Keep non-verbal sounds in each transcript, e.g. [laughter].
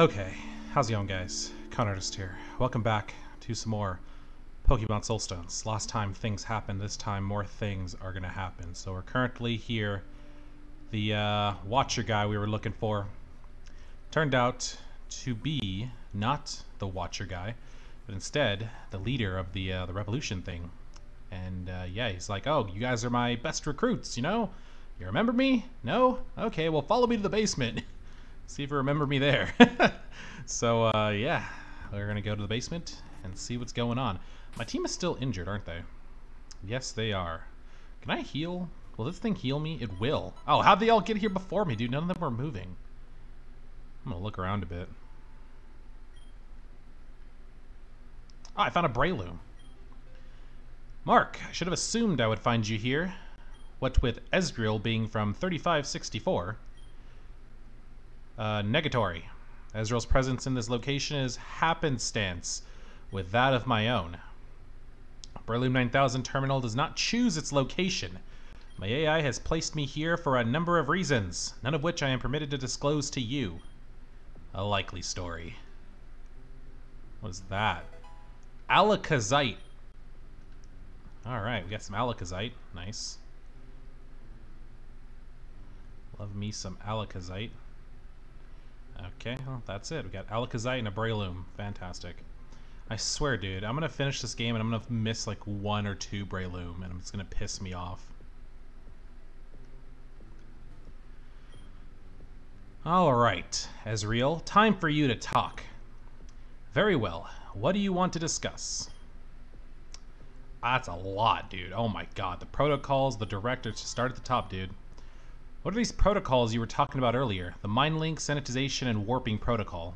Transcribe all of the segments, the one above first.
Okay, how's it going, guys? Con here. Welcome back to some more Pokemon Soulstones. Last time things happened, this time more things are gonna happen. So we're currently here. The uh, Watcher guy we were looking for turned out to be not the Watcher guy, but instead the leader of the uh, the Revolution thing. And uh, yeah, he's like, "Oh, you guys are my best recruits, you know? You remember me? No? Okay, well follow me to the basement." [laughs] see if you remember me there. [laughs] so uh, yeah, we're gonna go to the basement and see what's going on. My team is still injured, aren't they? Yes, they are. Can I heal? Will this thing heal me? It will. Oh, how'd they all get here before me, dude? None of them were moving. I'm gonna look around a bit. Oh, I found a Breloom. Mark, I should have assumed I would find you here. What with Ezreal being from 3564, uh, negatory. Ezreal's presence in this location is happenstance with that of my own. Breloom 9000 terminal does not choose its location. My AI has placed me here for a number of reasons, none of which I am permitted to disclose to you. A likely story. What is that? Alakazite. Alright, we got some Alakazite. Nice. Love me some Alakazite. Okay, well, that's it. We got Alakazite and a Breloom. Fantastic. I swear, dude, I'm gonna finish this game and I'm gonna miss like one or two Breloom, and it's gonna piss me off. Alright, Ezreal, time for you to talk. Very well. What do you want to discuss? That's a lot, dude. Oh my god. The protocols, the director, to start at the top, dude. What are these protocols you were talking about earlier? The mind link, sanitization, and warping protocol.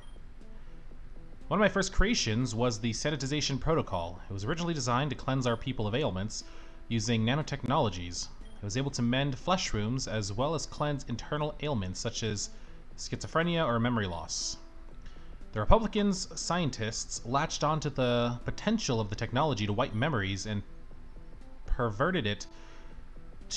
One of my first creations was the sanitization protocol. It was originally designed to cleanse our people of ailments using nanotechnologies. It was able to mend flesh wounds as well as cleanse internal ailments such as schizophrenia or memory loss. The Republicans' scientists latched onto the potential of the technology to wipe memories and perverted it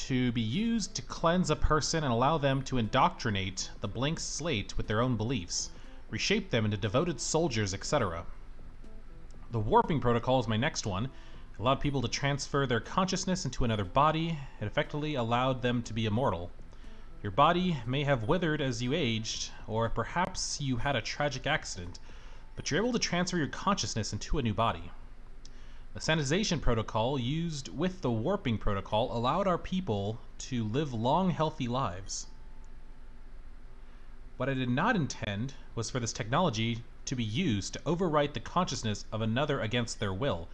to be used to cleanse a person and allow them to indoctrinate the blank slate with their own beliefs, reshape them into devoted soldiers, etc. The warping protocol is my next one. It allowed people to transfer their consciousness into another body. It effectively allowed them to be immortal. Your body may have withered as you aged, or perhaps you had a tragic accident, but you're able to transfer your consciousness into a new body. The sanitization protocol used with the warping protocol allowed our people to live long, healthy lives. What I did not intend was for this technology to be used to overwrite the consciousness of another against their will.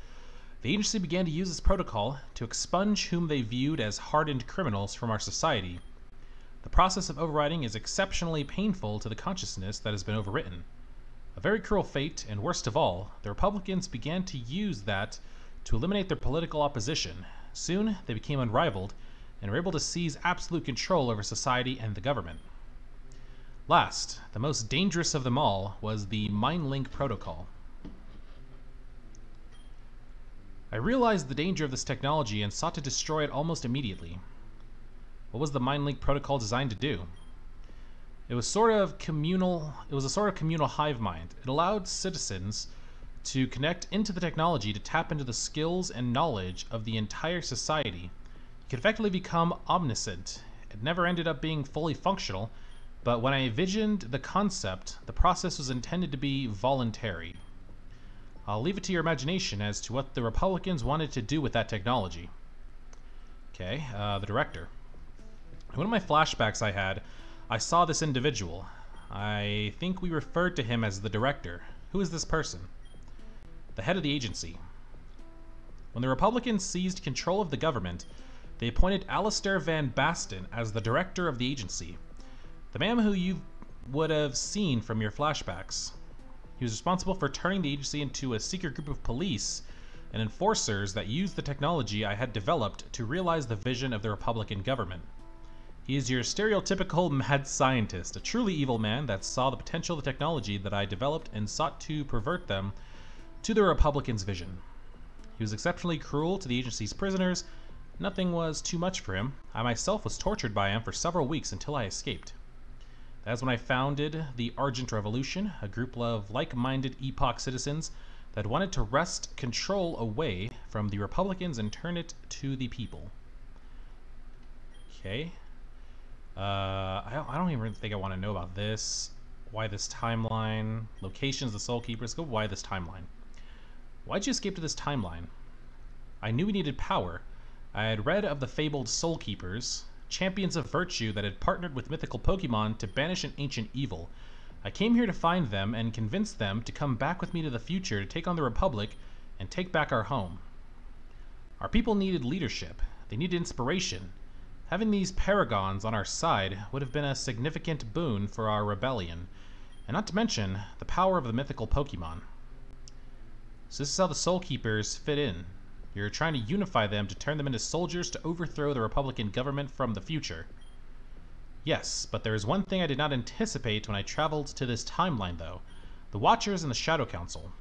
The agency began to use this protocol to expunge whom they viewed as hardened criminals from our society. The process of overwriting is exceptionally painful to the consciousness that has been overwritten. A very cruel fate, and worst of all, the Republicans began to use that to eliminate their political opposition. Soon, they became unrivaled and were able to seize absolute control over society and the government. Last, the most dangerous of them all was the MindLink protocol. I realized the danger of this technology and sought to destroy it almost immediately. What was the MindLink protocol designed to do? It was sort of communal, it was a sort of communal hive mind. It allowed citizens to connect into the technology to tap into the skills and knowledge of the entire society. You could effectively become omniscient. It never ended up being fully functional, but when I envisioned the concept, the process was intended to be voluntary. I'll leave it to your imagination as to what the Republicans wanted to do with that technology. Okay, uh, the director. One of my flashbacks I had, I saw this individual. I think we referred to him as the director. Who is this person? the head of the agency. When the Republicans seized control of the government, they appointed Alistair Van Basten as the director of the agency, the man who you would have seen from your flashbacks. He was responsible for turning the agency into a secret group of police and enforcers that used the technology I had developed to realize the vision of the Republican government. He is your stereotypical mad scientist, a truly evil man that saw the potential of the technology that I developed and sought to pervert them to the Republicans' vision. He was exceptionally cruel to the agency's prisoners. Nothing was too much for him. I myself was tortured by him for several weeks until I escaped. That's when I founded the Argent Revolution, a group of like-minded Epoch citizens that wanted to wrest control away from the Republicans and turn it to the people. Okay. Uh, I, don't, I don't even think I want to know about this. Why this timeline? Locations, the Soul Keepers. Go why this timeline. Why'd you escape to this timeline? I knew we needed power. I had read of the fabled Soul Keepers, champions of virtue that had partnered with mythical Pokemon to banish an ancient evil. I came here to find them and convince them to come back with me to the future to take on the Republic and take back our home. Our people needed leadership. They needed inspiration. Having these paragons on our side would have been a significant boon for our rebellion, and not to mention the power of the mythical Pokemon. So this is how the Soul Keepers fit in. You're trying to unify them to turn them into soldiers to overthrow the Republican government from the future. Yes, but there is one thing I did not anticipate when I traveled to this timeline, though. The Watchers and the Shadow Council.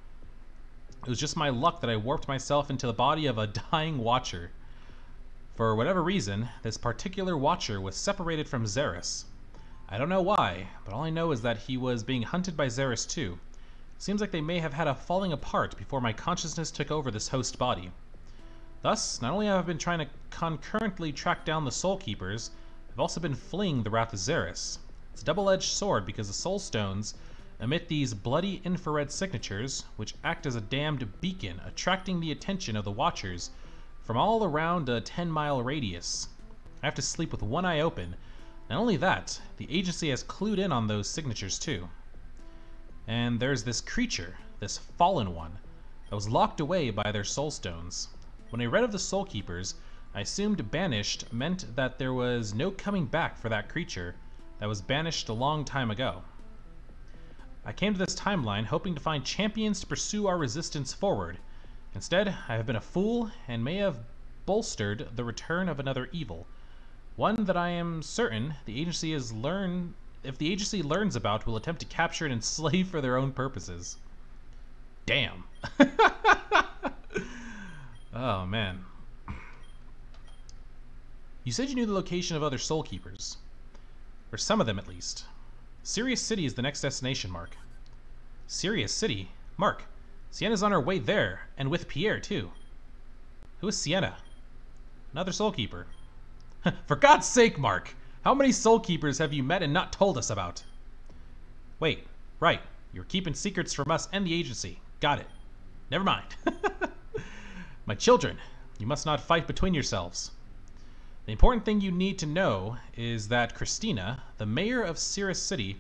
It was just my luck that I warped myself into the body of a [laughs] dying Watcher. For whatever reason, this particular Watcher was separated from Xeris. I don't know why, but all I know is that he was being hunted by Xeris too. Seems like they may have had a falling apart before my consciousness took over this host body. Thus, not only have I been trying to concurrently track down the Soul Keepers, I've also been fleeing the Wrath of Xeris. It's a double-edged sword because the Soul Stones emit these bloody infrared signatures, which act as a damned beacon, attracting the attention of the Watchers from all around a 10-mile radius. I have to sleep with one eye open. Not only that, the agency has clued in on those signatures too. And there's this creature, this fallen one, that was locked away by their soul stones. When I read of the Soul Keepers, I assumed banished meant that there was no coming back for that creature that was banished a long time ago. I came to this timeline hoping to find champions to pursue our resistance forward. Instead, I have been a fool and may have bolstered the return of another evil. One that I am certain the agency has learned if the agency learns about will attempt to capture and enslave for their own purposes. Damn. [laughs] Oh, man. You said you knew the location of other Soul Keepers. Or some of them, at least. Sirius City is the next destination, Mark. Sirius City? Mark, Sienna's on her way there, and with Pierre, too. Who is Sienna? Another Soul Keeper. [laughs] For God's sake, Mark! How many Soul Keepers have you met and not told us about? Wait, right. You're keeping secrets from us and the agency. Got it. Never mind. [laughs] My children, you must not fight between yourselves. The important thing you need to know is that Christina, the mayor of Cirrus City,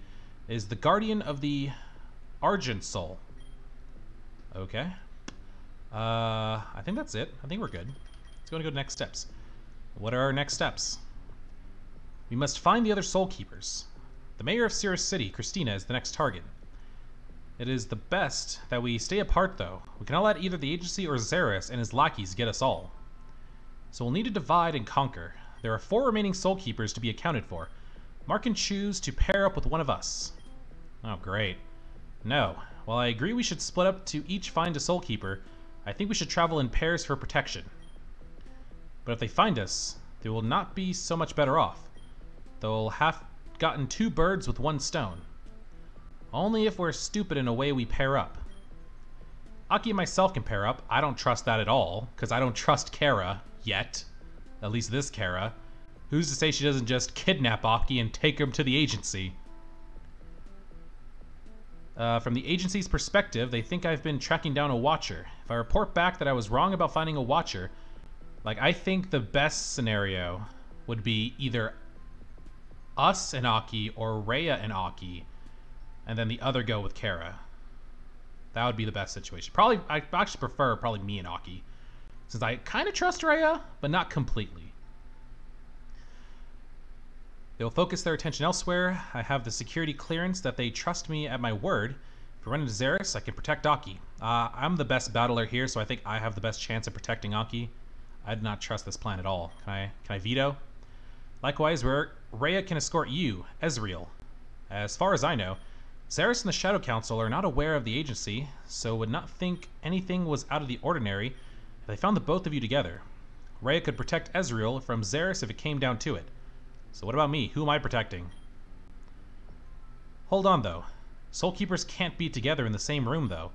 is the guardian of the Argent Soul. Okay. Uh, I think that's it. I think we're good. Let's go to go to next steps. What are our next steps? We must find the other Soul Keepers. The mayor of Sirius City, Christina, is the next target. It is the best that we stay apart, though. We cannot let either the agency or Xeris and his lackeys get us all. So we'll need to divide and conquer. There are four remaining Soul Keepers to be accounted for. Mark can choose to pair up with one of us. Oh, great. No. While I agree we should split up to each find a Soul Keeper, I think we should travel in pairs for protection. But if they find us, they will not be so much better off. They'll have gotten two birds with one stone. Only if we're stupid in a way we pair up. Aki and myself can pair up. I don't trust that at all, because I don't trust Kara yet. At least this Kara. Who's to say she doesn't just kidnap Aki and take him to the agency? Uh, from the agency's perspective, they think I've been tracking down a Watcher. If I report back that I was wrong about finding a Watcher, like, I think the best scenario would be either us and Aki or Rhea and Aki and then the other go with Kara. That would be the best situation. Probably, I actually prefer probably me and Aki, since I kind of trust Rhea, but not completely. They will focus their attention elsewhere. I have the security clearance that they trust me at my word. If we run into Xeris, I can protect Aki. Uh, I'm the best battler here, so I think I have the best chance of protecting Aki. I do not trust this plan at all. Can I, can I veto? Likewise, Rhea can escort you, Ezreal. As far as I know, Xeris and the Shadow Council are not aware of the agency, so would not think anything was out of the ordinary if they found the both of you together. Rhea could protect Ezreal from Xeris if it came down to it. So what about me? Who am I protecting? Hold on, though. Soul Keepers can't be together in the same room, though.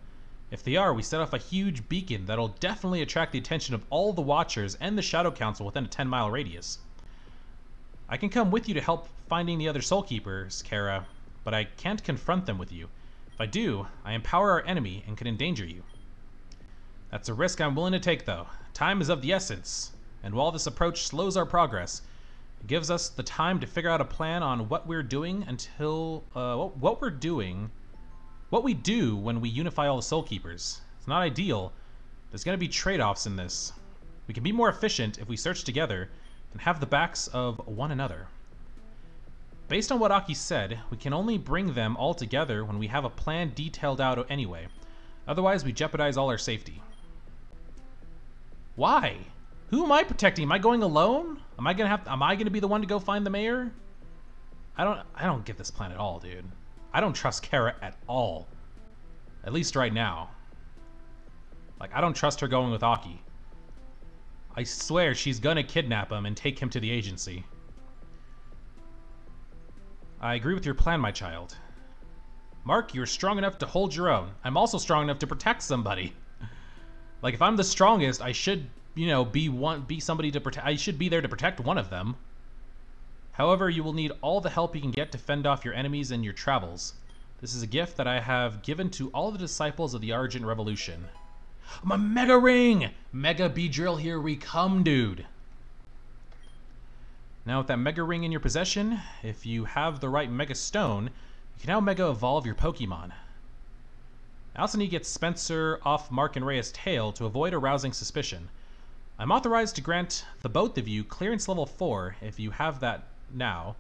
If they are, we set off a huge beacon that'll definitely attract the attention of all the Watchers and the Shadow Council within a 10 mile radius. I can come with you to help finding the other Soul Keepers, Kara, but I can't confront them with you. If I do, I empower our enemy and can endanger you. That's a risk I'm willing to take, though. Time is of the essence, and while this approach slows our progress, it gives us the time to figure out a plan on what we're doing until uh, what we're doing what we do when we unify all the Soul Keepers. It's not ideal. There's going to be trade-offs in this. We can be more efficient if we search together and have the backs of one another. Based on what Aki said, we can only bring them all together when we have a plan detailed out anyway. Otherwise, we jeopardize all our safety. Why? Who am I protecting? Am I going alone? Am I gonna have? To, Am I gonna be the one to go find the mayor? I don't. I don't get this plan at all, dude. I don't trust Kara at all. At least right now. Like, I don't trust her going with Aki. I swear she's gonna kidnap him and take him to the agency. I agree with your plan, my child. Mark, you're strong enough to hold your own. I'm also strong enough to protect somebody. [laughs] Like, if I'm the strongest, I should, you know, be one, be somebody to protect. I should be there to protect one of them. However, you will need all the help you can get to fend off your enemies in your travels. This is a gift that I have given to all the disciples of the Argent Revolution. My Mega Ring! Mega Beedrill, here we come, dude! Now with that Mega Ring in your possession, if you have the right Mega Stone, you can now Mega Evolve your Pokemon. I also need to get Spencer off Mark and Rhea's tail to avoid arousing suspicion. I'm authorized to grant the both of you clearance level 4 if you have that now.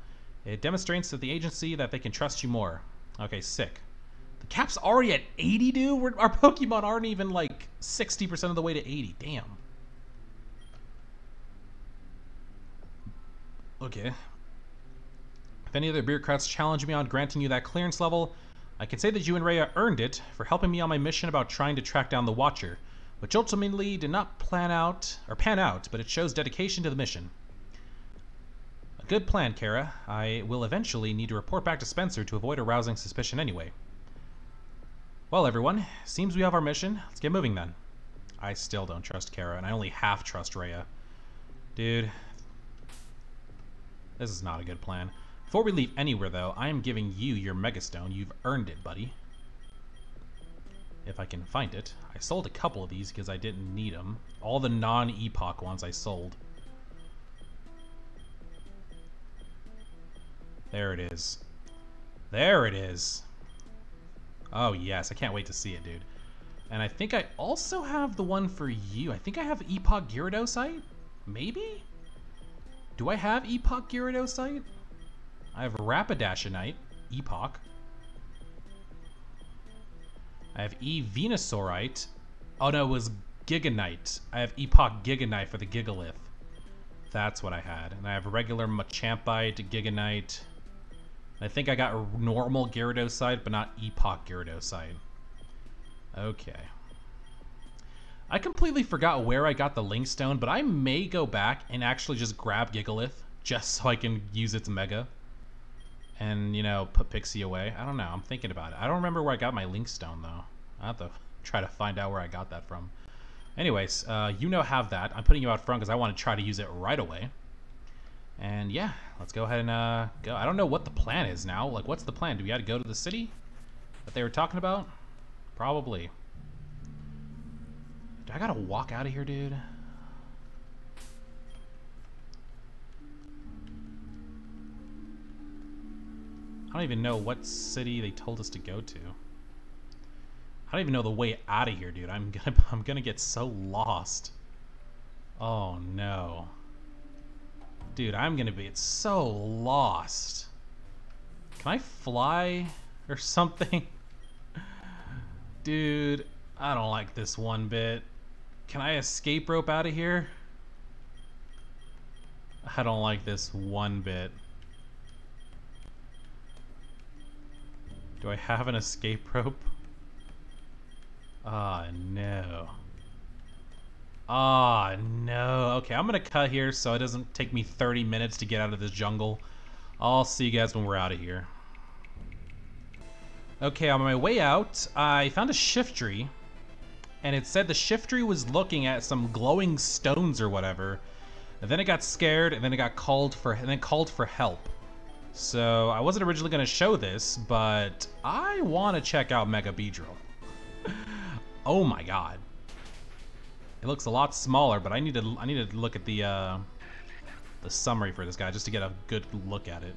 It demonstrates to the agency that they can trust you more. Okay, sick. The cap's already at 80, dude? We're, our [laughs] Pokemon aren't even like 60% of the way to 80. Damn. Okay. If any other bureaucrats challenge me on granting you that clearance level, I can say that you and Rhea earned it for helping me on my mission about trying to track down the Watcher, which ultimately did not plan out or pan out, but it shows dedication to the mission. A good plan, Kara. I will eventually need to report back to Spencer to avoid arousing suspicion anyway. Well, everyone, seems we have our mission. Let's get moving then. I still don't trust Kara, and I only half trust Rhea. Dude, this is not a good plan. Before we leave anywhere, though, I am giving you your Megastone. You've earned it, buddy. If I can find it. I sold a couple of these because I didn't need them. All the non-Epoch ones I sold. There it is. There it is. Oh, yes. I can't wait to see it, dude. And I think I also have the one for you. I think I have Epoch Gyarados Maybe? Do I have Epoch Gyarados I have Rapidashinite, Epoch. I have E Venusaurite. Oh no, it was Giganite. I have Epoch Giganite for the Gigalith. That's what I had. And I have regular Machampite, Giganite. I think I got a normal Gyarados but not Epoch Gyarados Okay. I completely forgot where I got the Link Stone, but I may go back and actually just grab Gigalith just so I can use its Mega. And, you know, put Pixie away. I don't know. I'm thinking about it. I don't remember where I got my Link Stone, though. i have to [laughs] try to find out where I got that from. Anyways, uh, you know have that. I'm putting you out front because I want to try to use it right away. And yeah, let's go ahead and uh, go. I don't know what the plan is now. Like, what's the plan? Do we have to go to the city that they were talking about? Probably. Do I gotta walk out of here, dude? I don't even know what city they told us to go to. I don't even know the way out of here, dude. I'm gonna [laughs] I'm gonna get so lost. Oh no. Dude, I'm gonna be it's so lost. Can I fly [laughs] or something? [laughs] Dude, I don't like this one bit. Can I escape rope out of here? I don't like this one bit. Do I have an escape rope? Ah, oh, no. Ah, oh, no. Okay, I'm going to cut here so it doesn't take me 30 minutes to get out of this jungle. I'll see you guys when we're out of here. Okay, on my way out, I found a Shiftry. and it said the Shiftry was looking at some glowing stones or whatever. And then it got scared, and then it got called for, and then called for help. So I wasn't originally going to show this, but I want to check out Mega Beedrill. [laughs] oh my god. It looks a lot smaller, but I need to I need to look at the uh, the summary for this guy just to get a good look at it.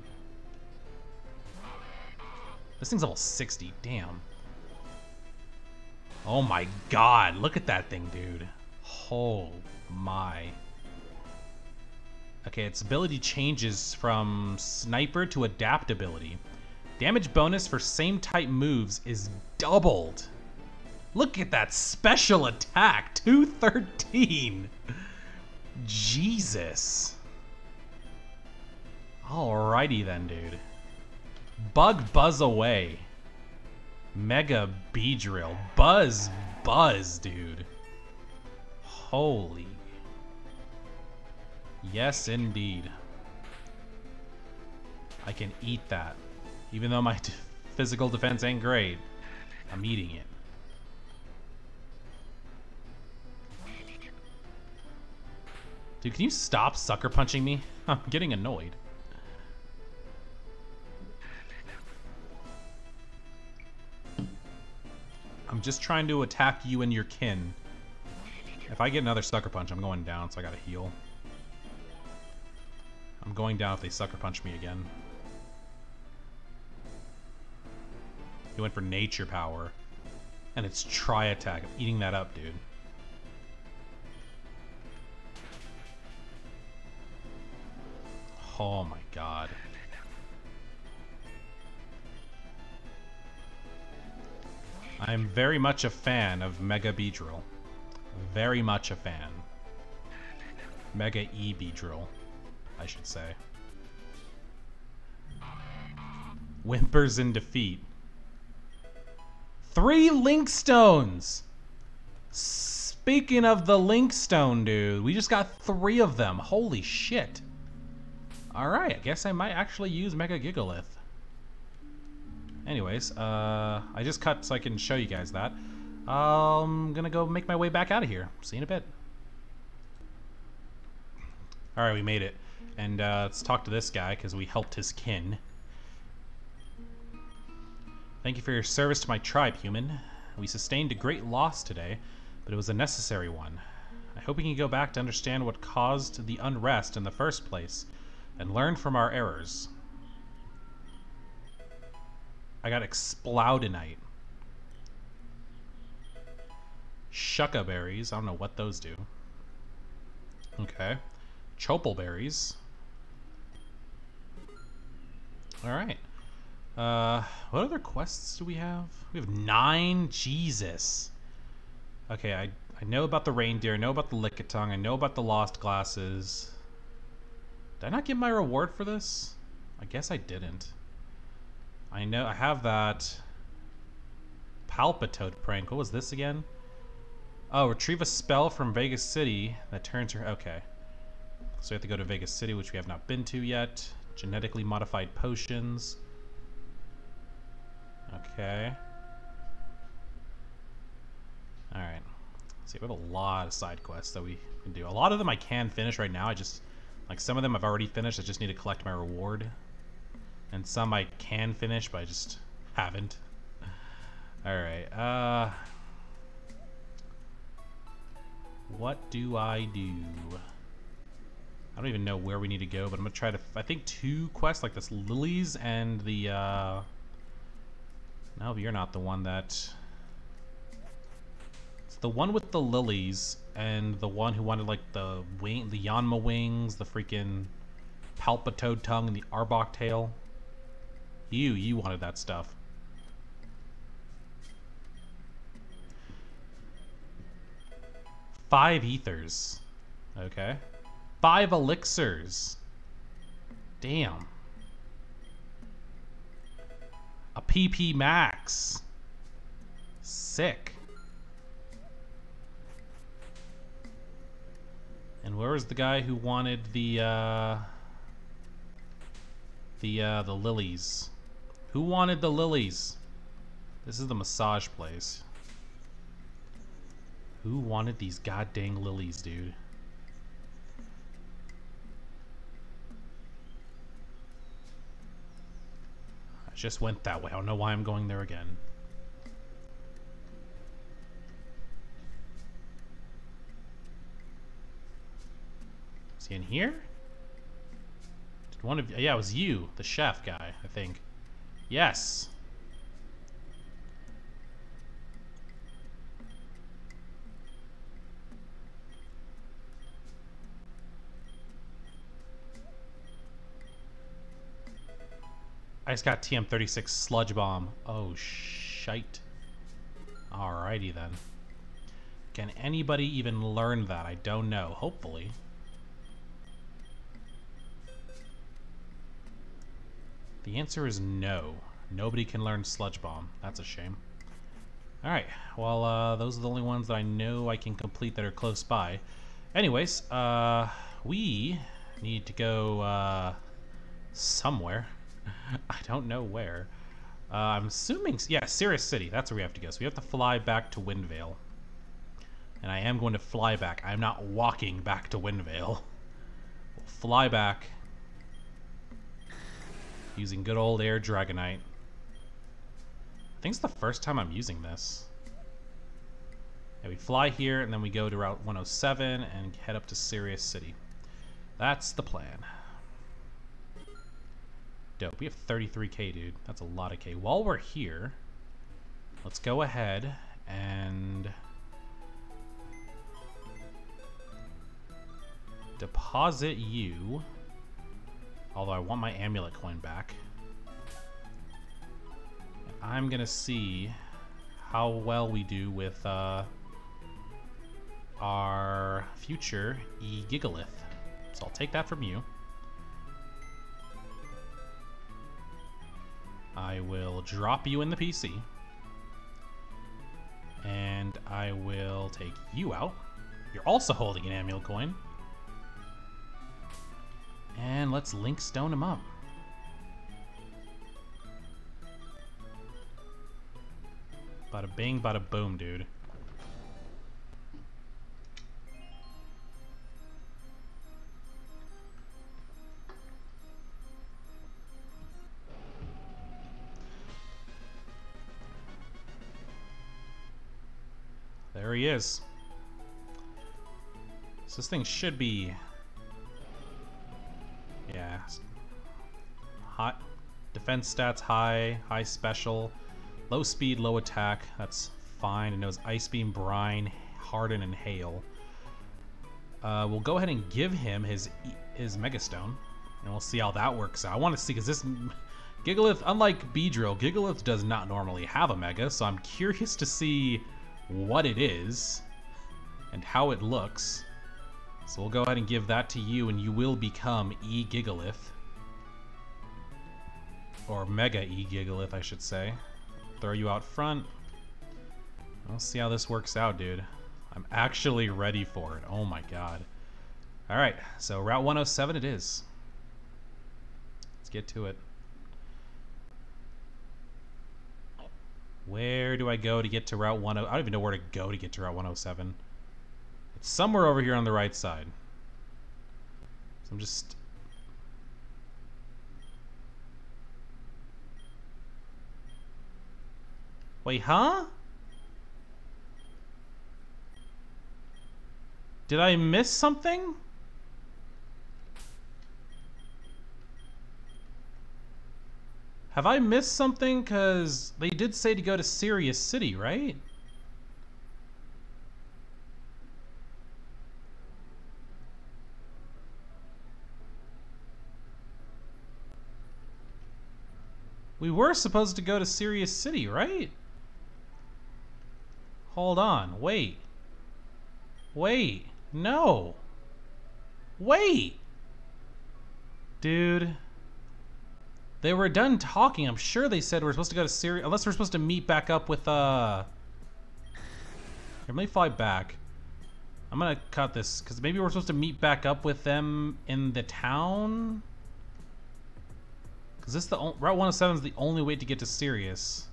This thing's level 60, damn. Oh my god, look at that thing, dude. Oh my. Okay, its ability changes from sniper to adaptability. Damage bonus for same type moves is doubled. Look at that special attack, 213. Jesus. Alrighty then, dude. Bug buzz away. Mega Beedrill. Buzz buzz, dude. Holy. Yes, indeed. I can eat that. Even though my [laughs] physical defense ain't great, I'm eating it. Dude, can you stop sucker punching me? [laughs] I'm getting annoyed. I'm just trying to attack you and your kin. If I get another sucker punch, I'm going down, so I gotta heal. I'm going down if they sucker punch me again. He went for nature power. And it's tri attack. I'm eating that up, dude. Oh my god. I'm very much a fan of Mega Beedrill. Very much a fan. Mega E Beedrill, I should say. Whimpers in defeat. Three Link Stones! Speaking of the Link Stone, dude, we just got three of them. Holy shit. Alright, I guess I might actually use Mega Gigalith. Anyways, uh, I just cut so I can show you guys that. I'm gonna go make my way back out of here. See you in a bit. Alright, we made it. And uh, let's talk to this guy, because we helped his kin. Thank you for your service to my tribe, human. We sustained a great loss today, but it was a necessary one. I hope we can go back to understand what caused the unrest in the first place, and learn from our errors. I got Exploudinite. Shucca berries. I don't know what those do. Okay. Chople berries. Alright. Uh, what other quests do we have? We have nine? Jesus. Okay, I, I know about the reindeer. I know about the Lickitung. I know about the lost glasses. Did I not get my reward for this? I guess I didn't. I know I have that Palpitoad prank. What was this again? Oh, retrieve a spell from Vegas City that turns her. Okay. So we have to go to Vegas City, which we have not been to yet. Genetically modified potions. Okay. Alright. See, we have a lot of side quests that we can do. A lot of them I can finish right now. I just, like some of them I've already finished. I just need to collect my reward. And some I can finish, but I just haven't. Alright, uh... What do I do? I don't even know where we need to go, but I'm gonna try to... I think two quests, like this Lilies and the, uh... No, you're not the one that... It's the one with the lilies and the one who wanted, like, the wing, the Yanma wings, the freaking Palpitoad tongue, and the Arbok tail. You, you wanted that stuff. Five ethers. Okay. Five elixirs. Damn. A PP max. Sick. And where was the guy who wanted the, uh... The, uh, the lilies? Who wanted the lilies? This is the massage place. Who wanted these goddamn lilies, dude? Just went that way. I don't know why I'm going there again. Is he in here? Did one of yeah, it was you, the chef guy, I think. Yes. I just got TM36 Sludge Bomb. Oh, shite. Alrighty then. Can anybody even learn that? I don't know. Hopefully. The answer is no. Nobody can learn Sludge Bomb. That's a shame. Alright, well, uh, those are the only ones that I know I can complete that are close by. Anyways, uh, we need to go, uh, somewhere. [laughs] I don't know where. Uh, I'm assuming, yeah, Sirius City. That's where we have to go. So we have to fly back to Windvale. And I am going to fly back. I'm not walking back to Windvale. We'll fly back using good old Air Dragonite. I think it's the first time I'm using this. Yeah, we fly here and then we go to Route 107 and head up to Sirius City. That's the plan dope. We have 33k, dude. That's a lot of k. While we're here, let's go ahead and deposit you. Although I want my amulet coin back. I'm gonna see how well we do with uh, our future E Gigalith. So I'll take that from you. I will drop you in the PC. And I will take you out. You're also holding an amulet coin. And let's link stone him up. Bada bing, bada boom, dude. He is. So this thing should be... Yeah. Hot defense stats high, high special, low speed, low attack. That's fine. It knows Ice Beam, Brine, Harden, and Hail. Uh, we'll go ahead and give him his his Megastone, and we'll see how that works out. I want to see, because this Gigalith, unlike Beedrill, Gigalith does not normally have a Mega, so I'm curious to see what it is and how it looks. So we'll go ahead and give that to you and you will become E Gigalith. Or Mega E Gigalith, I should say. Throw you out front. Let's see how this works out, dude. I'm actually ready for it. Oh my god. Alright, so Route 107 it is. Let's get to it. Where do I go to get to Route 10? I don't even know where to go to get to Route 107. It's somewhere over here on the right side. So I'm just... Wait, huh? Did I miss something? Have I missed something? Because they did say to go to Sirius City, right? We were supposed to go to Sirius City, right? Hold on. Wait. Wait. No. Wait. Dude. They were done talking. I'm sure they said we're supposed to go to Syria, unless we're supposed to meet back up with, uh... Here, let me fly back. I'm gonna cut this, because maybe we're supposed to meet back up with them in the town? Because this the Route 107 is the only way to get to Sirius.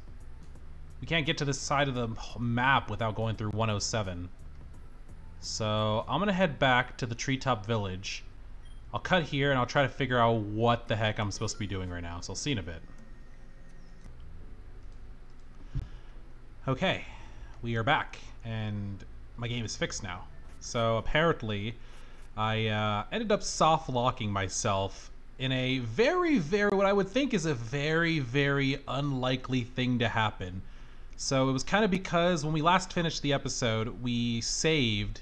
we can't get to this side of the map without going through 107. So I'm gonna head back to the treetop village. I'll cut here and I'll try to figure out what the heck I'm supposed to be doing right now. So I'll see in a bit. Okay, we are back and my game is fixed now. So apparently I uh, ended up soft locking myself in a very, very, what I would think is a very, very unlikely thing to happen. So it was kind of because when we last finished the episode, we saved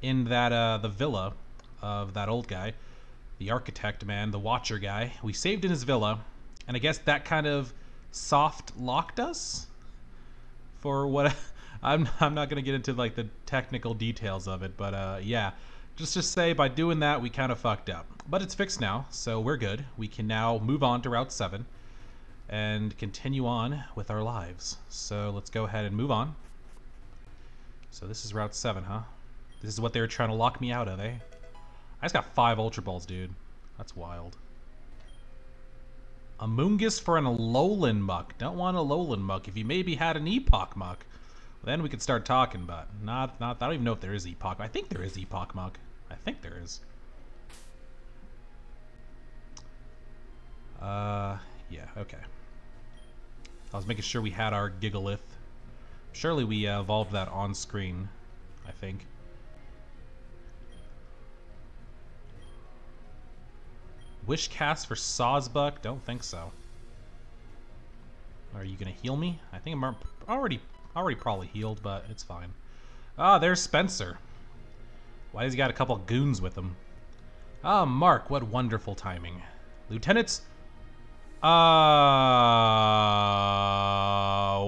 in that, uh, the villa of that old guy, the architect man, the watcher guy. We saved in his villa, and I guess that kind of soft locked us for what [laughs] I'm I'm not gonna get into like the technical details of it, but uh, yeah, just to say by doing that we kind of fucked up. But it's fixed now, so we're good. We can now move on to Route Seven and continue on with our lives. So let's go ahead and move on. So this is Route 7, huh? This is what they were trying to lock me out of, eh? I just got five Ultra Balls, dude. That's wild. Amoonguss for an Alolan Muck. Don't want a Alolan Muck. If you maybe had an Epoch Muck, then we could start talking, but not, not, I don't even know if there is Epoch. I think there is Epoch Muck. I think there is. Uh, yeah, okay. I was making sure we had our Gigalith. Surely we uh, evolved that on screen, I think. Wish cast for Sawsbuck? Don't think so. Are you gonna heal me? I think I'm already already probably healed, but it's fine. Ah, there's Spencer. Why does he got a couple goons with him? Ah, Mark, what wonderful timing. Lieutenants, uh,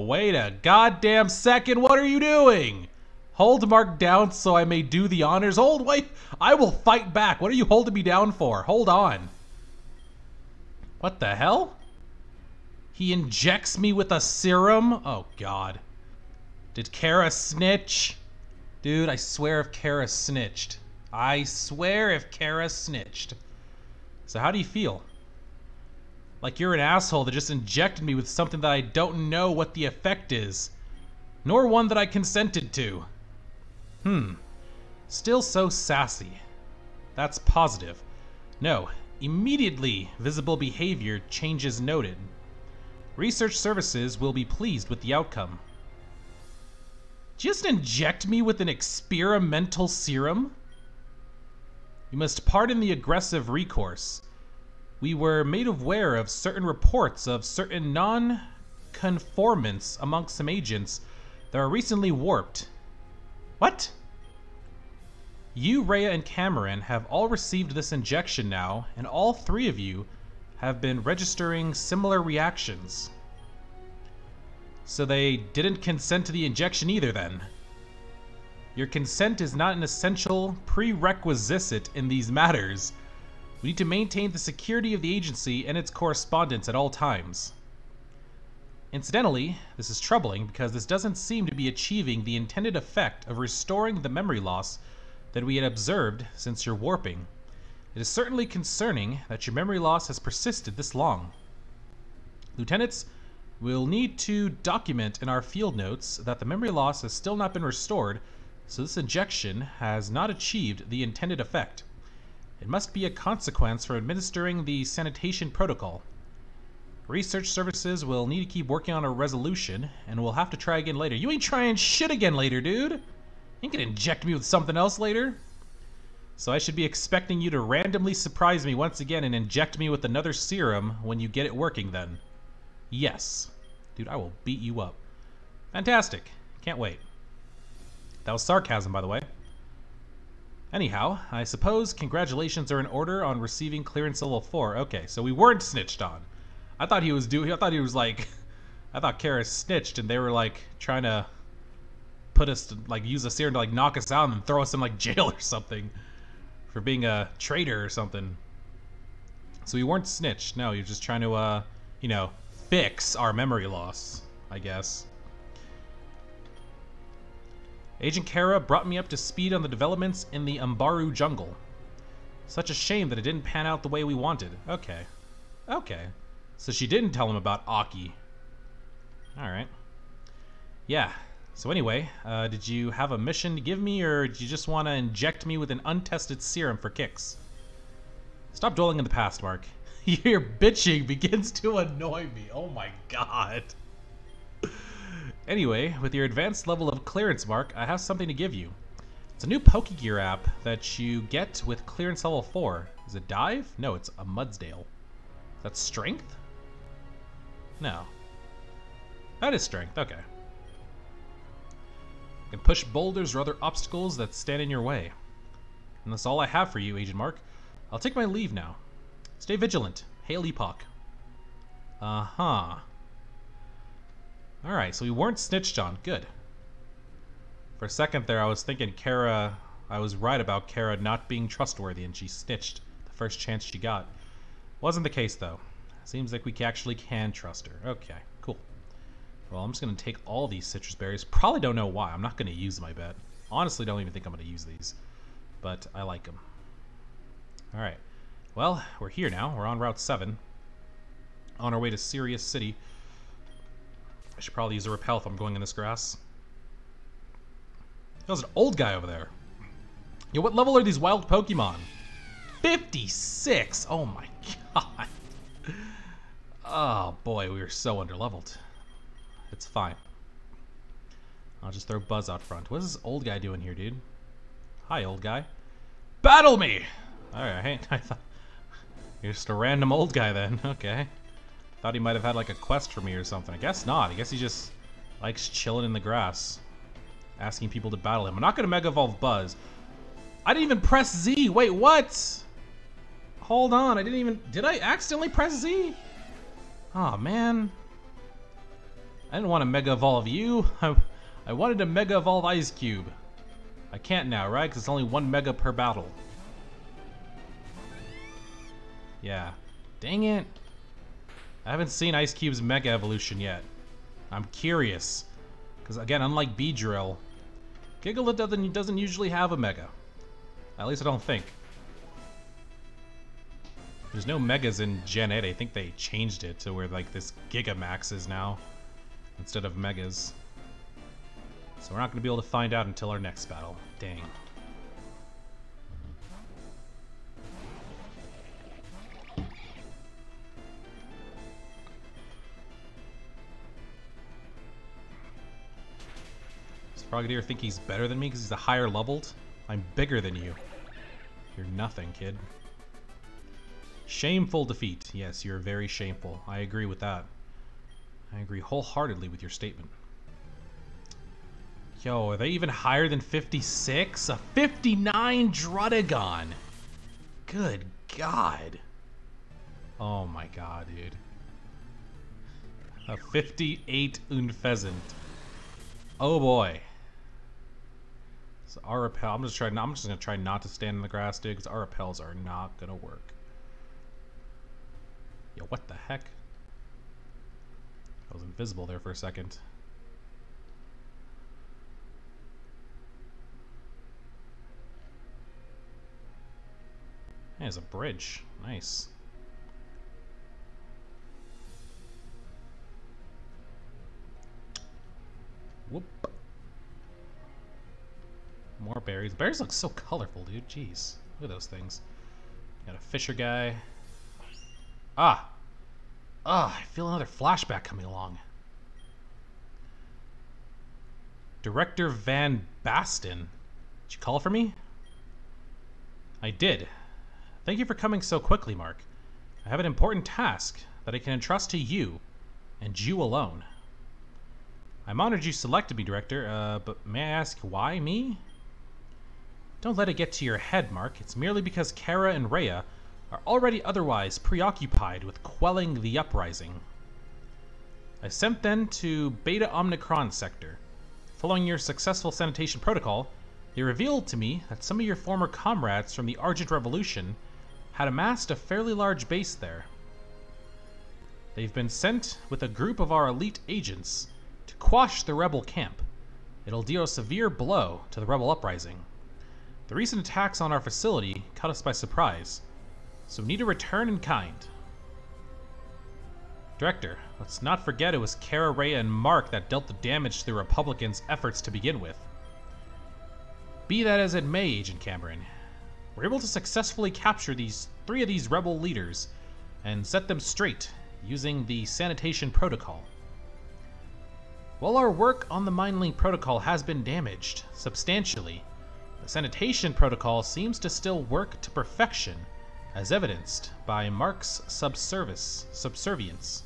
wait a goddamn second. What are you doing? Hold Mark down so I may do the honors. Hold, wait. I will fight back. What are you holding me down for? Hold on. What the hell? He injects me with a serum? Oh, God. Did Kara snitch? Dude, I swear if Kara snitched. I swear if Kara snitched. So how do you feel? Like you're an asshole that just injected me with something that I don't know what the effect is. Nor one that I consented to. Hmm. Still so sassy. That's positive. No, immediately visible behavior changes noted. Research services will be pleased with the outcome. Just inject me with an experimental serum? You must pardon the aggressive recourse we were made aware of certain reports of certain non-conformance amongst some agents that are recently warped. What? You, Rhea, and Cameron have all received this injection now, and all three of you have been registering similar reactions. So they didn't consent to the injection either then. Your consent is not an essential prerequisite in these matters. We need to maintain the security of the agency and its correspondence at all times. Incidentally, this is troubling because this doesn't seem to be achieving the intended effect of restoring the memory loss that we had observed since your warping. It is certainly concerning that your memory loss has persisted this long. Lieutenants, we'll need to document in our field notes that the memory loss has still not been restored, so this injection has not achieved the intended effect. It must be a consequence for administering the sanitation protocol. Research services will need to keep working on a resolution, and we'll have to try again later. You ain't trying shit again later, dude! You can inject me with something else later? So I should be expecting you to randomly surprise me once again and inject me with another serum when you get it working then. Yes. Dude, I will beat you up. Fantastic. Can't wait. That was sarcasm, by the way. Anyhow, I suppose congratulations are in order on receiving clearance level 4. Okay, so we weren't snitched on. I thought he was doing, I thought he was like, [laughs] I thought Kara snitched and they were like trying to put us to like use a serum to like knock us out and throw us in like [laughs] jail or something for being a traitor or something. So we weren't snitched. No, you're just trying to, uh, you know, fix our memory loss, I guess. Agent Kara brought me up to speed on the developments in the Umbaru jungle. Such a shame that it didn't pan out the way we wanted. Okay. Okay. So she didn't tell him about Aki. Alright. Yeah. So anyway, uh, did you have a mission to give me, or did you just want to inject me with an untested serum for kicks? Stop dwelling in the past, Mark. [laughs] Your bitching begins to annoy me. Oh my god. [laughs] anyway, with your advanced level of clearance, Mark, I have something to give you. It's a new Pokegear app that you get with clearance level 4. Is it Dive? No, it's a Mudsdale. That's Strength? No. That is Strength, okay. Can push boulders or other obstacles that stand in your way. And that's all I have for you, Agent Mark. I'll take my leave now. Stay vigilant. Hail Epoch. Uh-huh. Alright, so we weren't snitched on. Good. For a second there, I was thinking Kara... I was right about Kara not being trustworthy and she snitched the first chance she got. Wasn't the case, though. Seems like we actually can trust her. Okay. Well, I'm just going to take all these citrus berries. Probably don't know why. I'm not going to use them, I bet. Honestly, don't even think I'm going to use these. But I like them. Alright. Well, we're here now. We're on Route 7. On our way to Sirius City. I should probably use a repel if I'm going in this grass. There's an old guy over there. Yo, what level are these wild Pokemon? 56! Oh my [laughs] god. Oh boy, we are so underleveled. It's fine. I'll just throw Buzz out front. What is this old guy doing here, dude? Hi, old guy. Battle me! Alright, [laughs] I thought... You're just a random old guy then. [laughs] Okay. Thought he might have had like a quest for me or something. I guess not. I guess he just likes chilling in the grass. Asking people to battle him. I'm not to Mega Evolve Buzz. I didn't even press Z. Wait, what? Hold on. I didn't even... Did I accidentally press Z? Oh, man. I didn't want to Mega Evolve you. I, I wanted to Mega Evolve Ice Cube. I can't now, right? Because it's only one Mega per battle. Yeah. Dang it. I haven't seen Ice Cube's Mega Evolution yet. I'm curious. Because again, unlike Beedrill, Gigalith doesn't, doesn't usually have a Mega. At least I don't think. There's no Megas in Gen 8. I think they changed it to where like this Gigamax is now. Instead of Megas. So we're not going to be able to find out until our next battle. Dang. Does Frogadier think he's better than me because he's a higher leveled? I'm bigger than you. You're nothing, kid. Shameful defeat. Yes, you're very shameful. I agree with that. I agree wholeheartedly with your statement. Yo, are they even higher than 56? A 59 Druddigon! Good God. Oh my god, dude. A 58 Unfezant. Oh boy. So our repel, I'm just trying. I'm just gonna try not to stand in the grass, dude, because our repels are not gonna work. Yo, what the heck? Was invisible there for a second. There's a bridge. Nice. Whoop. More berries. Berries look so colorful, dude. Jeez. Look at those things. Got a fisher guy. Ah! Ah, I feel another flashback coming along. Director Van Basten. Did you call for me? I did. Thank you for coming so quickly, Mark. I have an important task that I can entrust to you, and you alone. I'm honored you selected me, Director, uh, but may I ask why me? Don't let it get to your head, Mark. It's merely because Kara and Rhea are already otherwise preoccupied with quelling the uprising. I sent them to Beta Omicron sector. Following your successful sanitation protocol, they revealed to me that some of your former comrades from the Argent Revolution had amassed a fairly large base there. They've been sent with a group of our elite agents to quash the rebel camp. It'll deal a severe blow to the rebel uprising. The recent attacks on our facility caught us by surprise, so we need a return in kind. Director, let's not forget it was Kara, Rhea, and Mark that dealt the damage to the Republicans' efforts to begin with. Be that as it may, Agent Cameron, we're able to successfully capture these three of these rebel leaders and set them straight using the sanitation protocol. While our work on the MindLink protocol has been damaged substantially, the sanitation protocol seems to still work to perfection, as evidenced by Mark's subservience.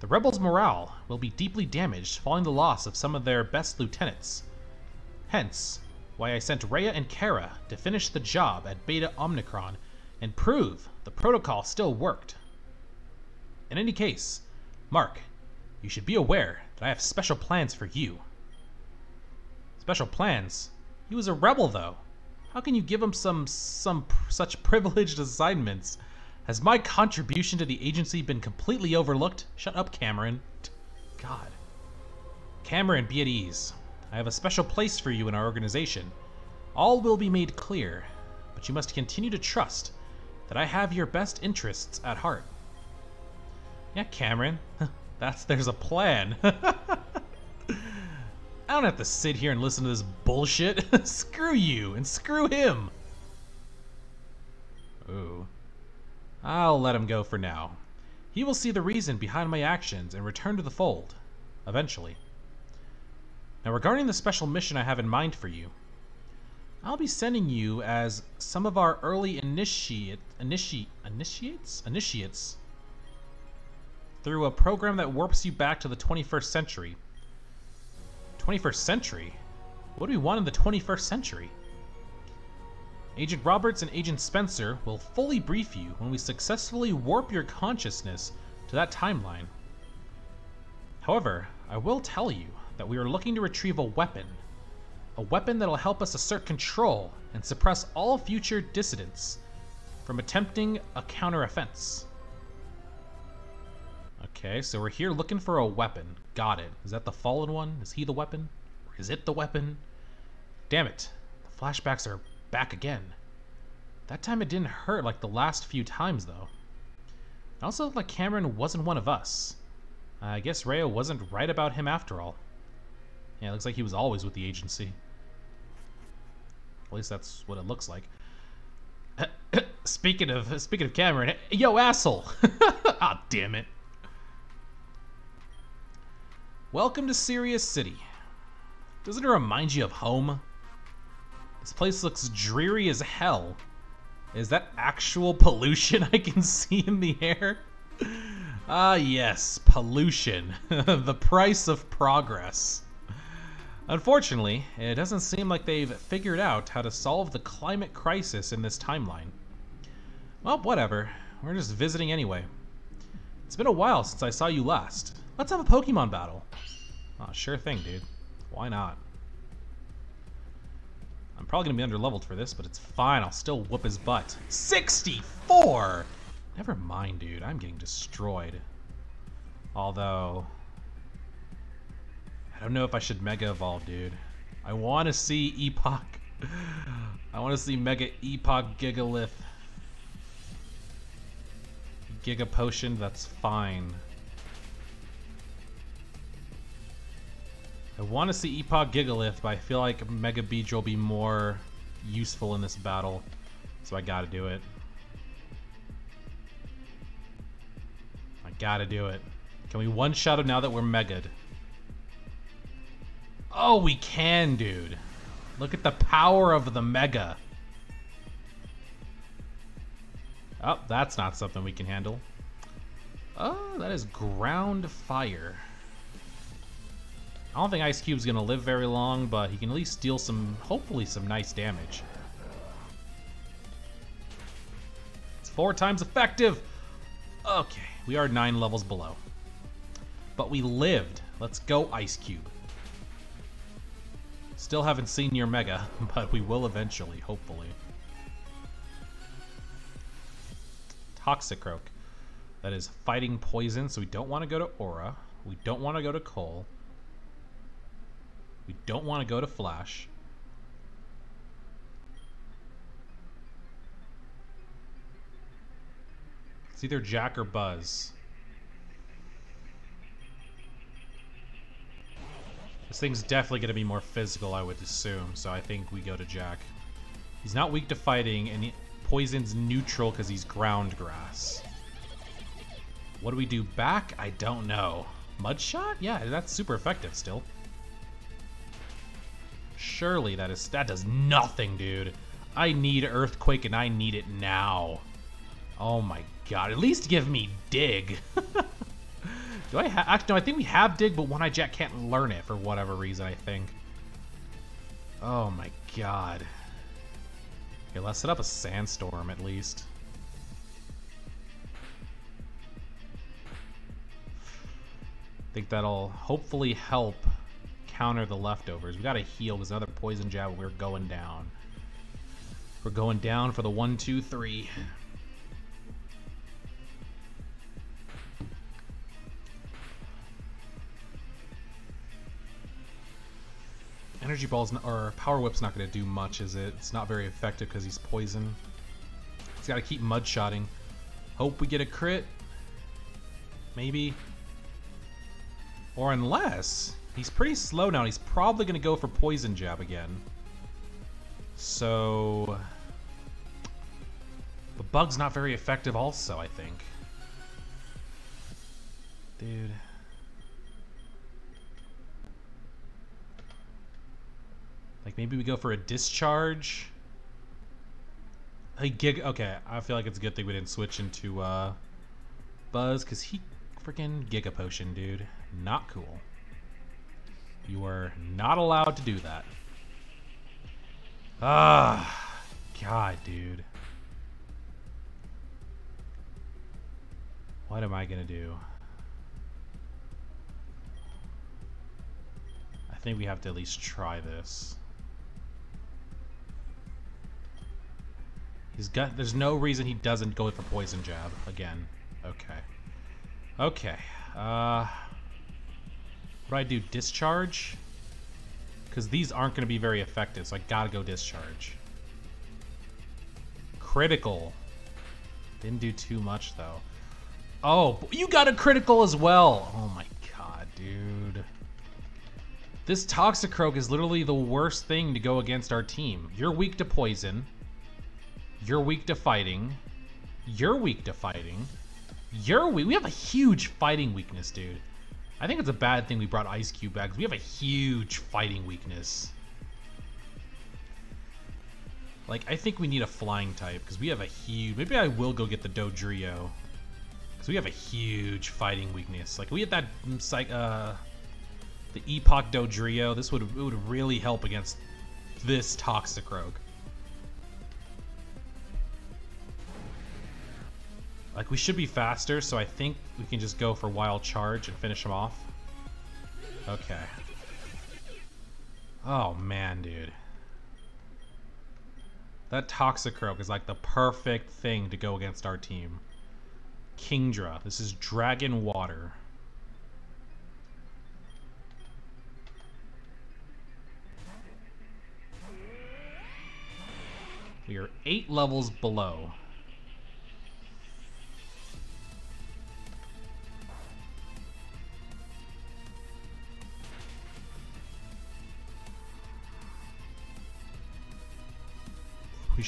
The rebels' morale will be deeply damaged following the loss of some of their best lieutenants. Hence, why I sent Rhea and Kara to finish the job at Beta Omicron and prove the protocol still worked. In any case, Mark, you should be aware that I have special plans for you. Special plans? He was a rebel, though. How can you give him some some such privileged assignments? Has my contribution to the agency been completely overlooked? Shut up, Cameron. God. Cameron, be at ease. I have a special place for you in our organization. All will be made clear, but you must continue to trust that I have your best interests at heart. Yeah, Cameron. [laughs] That's there's a plan. [laughs] I don't have to sit here and listen to this bullshit. [laughs] screw you and screw him. Ooh. I'll let him go for now. He will see the reason behind my actions and return to the fold. Eventually. Now regarding the special mission I have in mind for you, I'll be sending you as some of our early initiate, initiate, initiates? Initiates through a program that warps you back to the 21st century. 21st century? What do we want in the 21st century? Agent Roberts and Agent Spencer will fully brief you when we successfully warp your consciousness to that timeline. However, I will tell you that we are looking to retrieve a weapon. A weapon that'll help us assert control and suppress all future dissidents from attempting a counteroffense. Okay, so we're here looking for a weapon. Got it. Is that the fallen one? Is he the weapon? Or is it the weapon? Damn it. The flashbacks are back again. That time it didn't hurt like the last few times, though. It also looked like Cameron wasn't one of us. I guess Rhea wasn't right about him after all. Yeah, it looks like he was always with the agency. At least that's what it looks like. [coughs] speaking of speaking of Cameron, yo asshole! [laughs] ah, damn it. Welcome to Sirius City. Doesn't it remind you of home? This place looks dreary as hell. Is that actual pollution [laughs] I can see in the air? Ah, yes, pollution. [laughs] the price of progress. Unfortunately, it doesn't seem like they've figured out how to solve the climate crisis in this timeline. Well, whatever. We're just visiting anyway. It's been a while since I saw you last. Let's have a Pokemon battle. Oh, sure thing, dude. Why not? I'm probably gonna be underleveled for this, but it's fine. I'll still whoop his butt. 64! Never mind, dude. I'm getting destroyed. Although... I don't know if I should Mega Evolve, dude. I want to see Epoch. [laughs] I want to see Mega Epoch Gigalith. Giga Potion, that's fine. I want to see Epoch Gigalith, but I feel like Mega Beach will be more useful in this battle. So I gotta do it. I gotta do it. Can we one-shot him now that we're Mega'd? Oh, we can, dude. Look at the power of the Mega. Oh, that's not something we can handle. Oh, that is ground fire. I don't think Ice Cube's gonna live very long, but he can at least deal some, hopefully some nice damage. It's four times effective! Okay, we are nine levels below. But we lived. Let's go, Ice Cube. Still haven't seen your Mega, [laughs] but we will eventually, hopefully. Toxicroak. That is fighting poison, so we don't want to go to Aura. We don't want to go to Coal. We don't want to go to flash. It's either Jack or Buzz. This thing's definitely going to be more physical, I would assume, so I think we go to Jack. He's not weak to fighting, and he poison's neutral because he's ground grass. What do we do back? I don't know. Mudshot? Yeah, that's super effective still. Surely that is that does nothing, dude. I need earthquake and I need it now. Oh my god! At least give me dig. [laughs] Do I have? Actually, no. I think we have dig, but One Eye Jack can't learn it for whatever reason. I think. Oh my god. Okay, let's set up a sandstorm at least. I think that'll hopefully help counter the leftovers. We gotta heal because another poison jab. We're going down. We're going down for the one, two, three. Energy Ball's or Power Whip's not to do much, is it? It's not very effective because he's poison. He's got to keep mud shotting. Hope we get a crit. Maybe. Or unless he's pretty slow now, he's probably going to go for Poison Jab again. So... The Bug's not very effective also, I think. Dude. Like maybe we go for a discharge. Hey, gig. Okay, I feel like it's a good thing we didn't switch into uh, Buzz because he freaking Giga Potion, dude. Not cool. You are not allowed to do that. Ah, God, dude. What am I gonna do? I think we have to at least try this. He's got. There's no reason he doesn't go for poison jab again. Okay. Okay. Uh. What do I do? Discharge? Because these aren't going to be very effective, so I gotta go discharge. Critical. Didn't do too much though. Oh, you got a critical as well. Oh my god, dude. This Toxicroak is literally the worst thing to go against our team. You're weak to poison. You're weak to fighting. You're weak to fighting. You're weak. We have a huge fighting weakness, dude. I think it's a bad thing we brought Ice Cube back we have a huge fighting weakness. Like, I think we need a flying type because we have a huge... Maybe I will go get the Dodrio. Because we have a huge fighting weakness. Like, we had that, mm, uh, the Epoch Dodrio. This would, it would really help against this Toxicroak. Like, we should be faster, so I think we can just go for Wild Charge and finish him off. Okay. Oh, man, dude. That Toxicroak is like the perfect thing to go against our team. Kingdra. This is Dragon Water. We are eight levels below.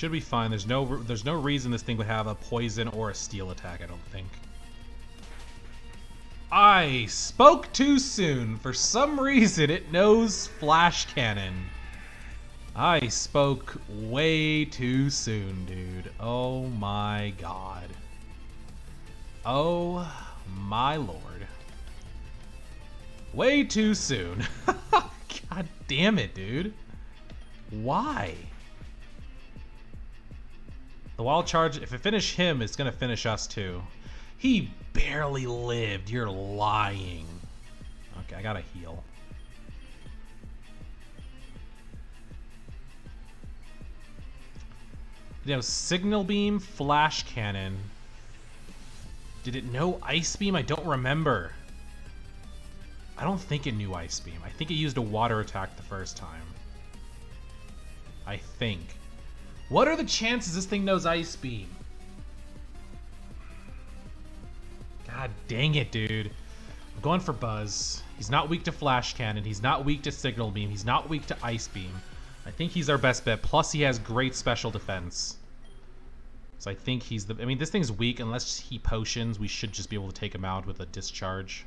Should be fine. There's no there's no reason this thing would have a poison or a steel attack, I don't think. I spoke too soon. For some reason, it knows Flash Cannon. I spoke way too soon, dude. Oh my god. Oh my lord. Way too soon. [laughs] god damn it, dude. Why? The wild charge, if it finish him, it's gonna finish us too. He barely lived. You're lying. Okay, I gotta heal. Know, signal beam, flash cannon. Did it know ice beam? I don't remember. I don't think it knew ice beam. I think it used a water attack the first time. I think. What are the chances this thing knows Ice Beam? God dang it, dude. I'm going for Buzz. He's not weak to Flash Cannon. He's not weak to Signal Beam. He's not weak to Ice Beam. I think he's our best bet. Plus, he has great special defense. So I think he's the... I mean, this thing's weak. Unless he potions, we should just be able to take him out with a discharge.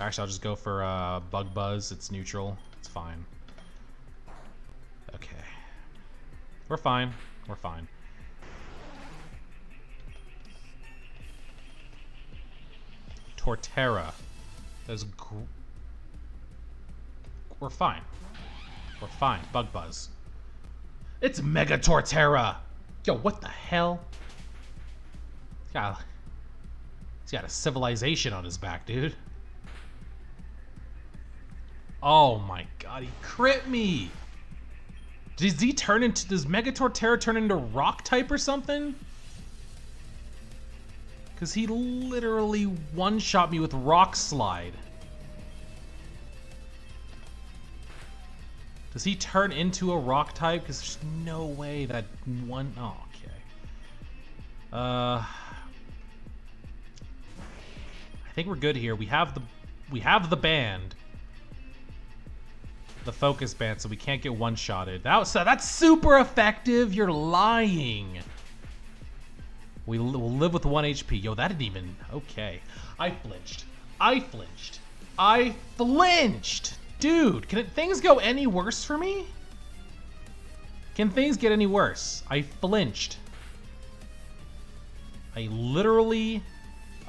Actually, I'll just go for uh, Bug Buzz. It's neutral. It's fine. Okay. We're fine. We're fine. Torterra. That's We're fine. We're fine. Bug Buzz. It's Mega Torterra! Yo, what the hell? Got, he's got a civilization on his back, dude. Oh my god, he crit me! Does he turn into, does Mega Torterra turn into rock type or something? Because he literally one-shot me with Rock Slide. Does he turn into a rock type? Because there's no way that one... Oh, okay. Uh... I think we're good here. We have the... We have the band. The focus band, so we can't get one-shotted. That that's super effective! You're lying! We will live with one HP. Yo, that didn't even... Okay. I flinched. I flinched. I flinched! Dude, can it, things go any worse for me? Can things get any worse? I flinched. I literally...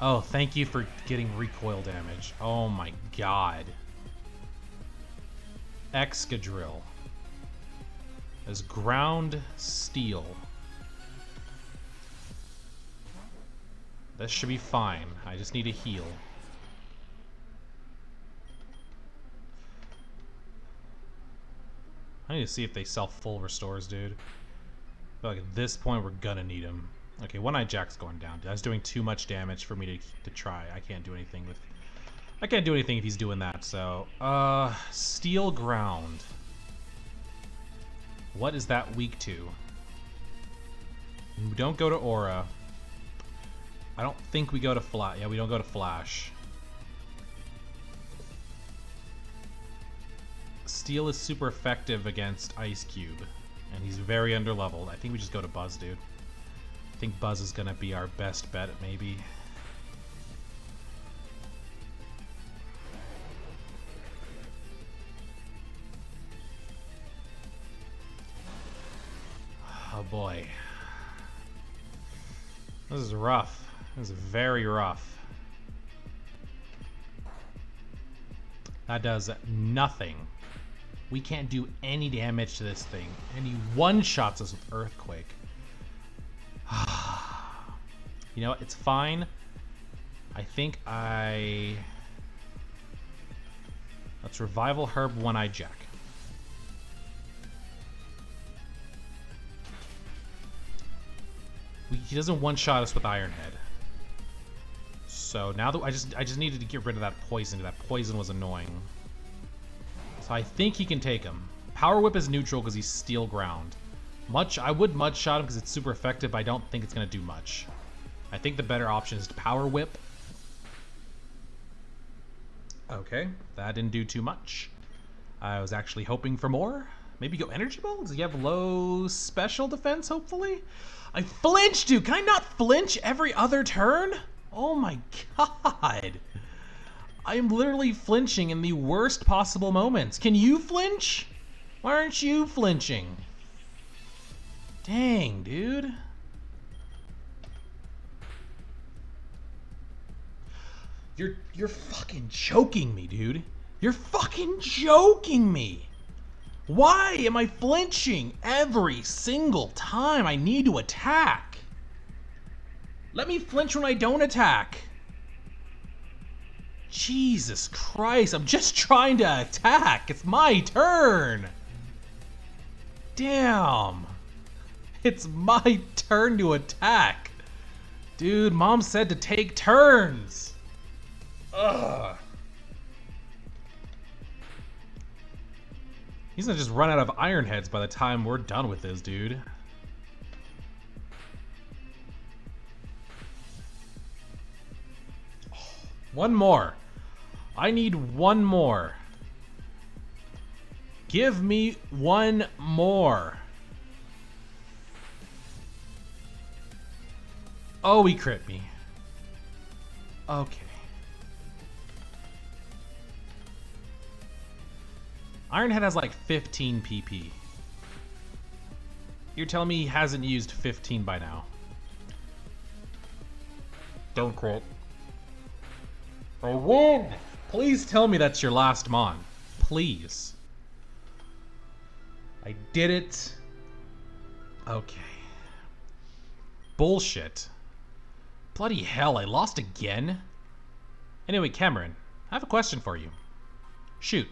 Oh, thank you for getting recoil damage. Oh my god. Excadrill. As ground steel. This should be fine. I just need a heal. I need to see if they sell full restores, dude. But like at this point we're gonna need them. Okay, One Eye Jack's going down. That's doing too much damage for me to, to try. I can't do anything with... I can't do anything if he's doing that, so... Uh, Steel Ground. What is that weak to? We don't go to Aura. I don't think we go to Flash. Yeah, we don't go to Flash. Steel is super effective against Ice Cube, and he's very underleveled. I think we just go to Buzz, dude. I think Buzz is gonna be our best bet, maybe. Boy. This is rough. This is very rough. That does nothing. We can't do any damage to this thing. And he one-shots us with Earthquake. [sighs] you know what? It's fine. I think I... Let's Revival Herb One-Eye Jack. We, he doesn't one-shot us with Iron Head. So now that I just I just needed to get rid of that poison. That poison was annoying. So I think he can take him. Power Whip is neutral because he's Steel Ground. Much, I would Mud Shot him because it's super effective, I don't think it's to do much. I think the better option is to Power Whip. Okay, that didn't do too much. I was actually hoping for more. Maybe go Energy Ball? Does he have low special defense, hopefully? I flinched, dude! Can I not flinch every other turn? Oh my god! I am literally flinching in the worst possible moments. Can you flinch? Why aren't you flinching? Dang, dude. You're you're fucking choking me, dude. You're fucking joking me. Why am I flinching every single time I need to attack? Let me flinch when I don't attack. Jesus Christ, I'm just [laughs] trying to attack. It's my turn. Damn. It's my turn to attack. Dude, mom said to take turns. Ugh. He's gonna just run out of iron heads by the time we're done with this, dude. Oh, one more. I need one more. Give me one more. Oh, he crit me. Okay. Ironhead has like 15 PP. You're telling me he hasn't used 15 by now. Don't crit. I win! Please tell me that's your last Mon. Please. I did it. Okay. Bullshit. Bloody hell, I lost again? Anyway, Cameron, I have a question for you. Shoot.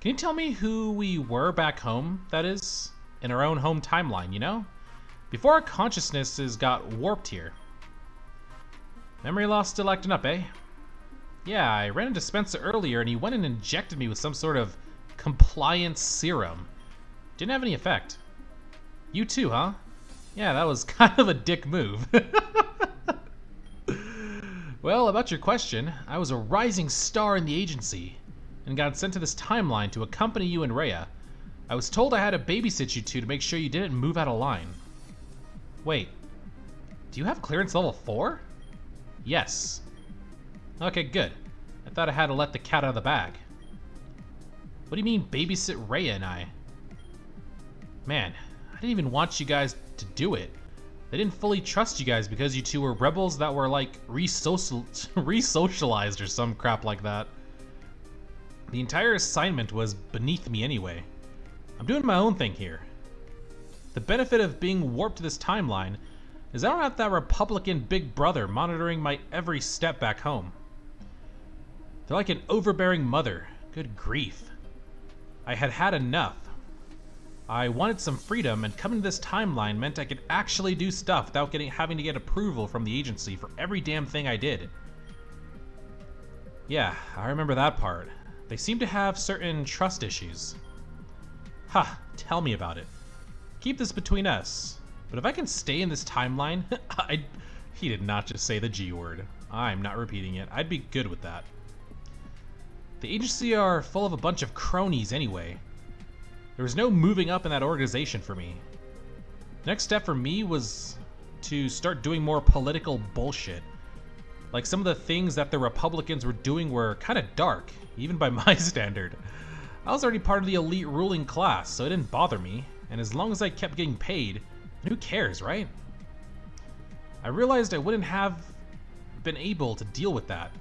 Can you tell me who we were back home, that is? In our own home timeline, you know? Before our consciousnesses got warped here. Memory loss still acting up, eh? Yeah, I ran into Spencer earlier and he went and injected me with some sort of compliance serum. Didn't have any effect. You too, huh? Yeah, that was [laughs] kind of a dick move. [laughs] well, about your question, I was a rising star in the agency and got sent to this timeline to accompany you and Rhea. I was told I had to babysit you two to make sure you didn't move out of line. Wait, do you have clearance level 4? Yes. Okay, good. I thought I had to let the cat out of the bag. What do you mean babysit Rhea and I? Man, I didn't even want you guys to do it. They didn't fully trust you guys because you two were rebels that were like re-social [laughs] re-socialized or some crap like that. The entire assignment was beneath me anyway. I'm doing my own thing here. The benefit of being warped to this timeline is I don't have that Republican big brother monitoring my every step back home. They're like an overbearing mother. Good grief. I had had enough. I wanted some freedom, and coming to this timeline meant I could actually do stuff without getting having to get approval from the agency for every damn thing I did. Yeah, I remember that part. They seem to have certain trust issues. Ha, huh, tell me about it. Keep this between us. But if I can stay in this timeline, [laughs] I... He did not just say the G word. I'm not repeating it. I'd be good with that. The agency are full of a bunch of cronies anyway. There was no moving up in that organization for me. Next step for me was to start doing more political bullshit. Like some of the things that the Republicans were doing were kind of dark, even by [laughs] my standard. I was already part of the elite ruling class, so it didn't bother me, and as long as I kept getting paid, who cares, right? I realized I wouldn't have been able to deal with that.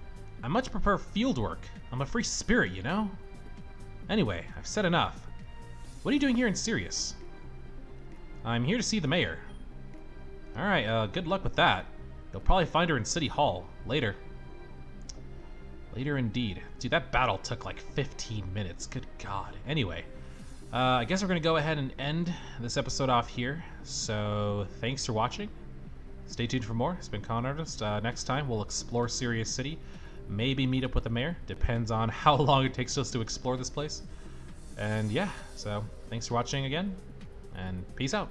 I much prefer fieldwork. I'm a free spirit, you know? Anyway, I've said enough. What are you doing here in Sirius? I'm here to see the mayor. Alright, uh, good luck with that. You'll probably find her in City Hall. Later. Later indeed. Dude, that battle took like 15 minutes. Good God. Anyway, uh, I guess we're going to go ahead and end this episode off here. So, thanks for watching. Stay tuned for more. It's been Con Artist. Uh, next time, we'll explore Sirius City. Maybe meet up with the mayor. Depends on [laughs] how long it takes us to explore this place. And yeah, so thanks for watching again, and peace out.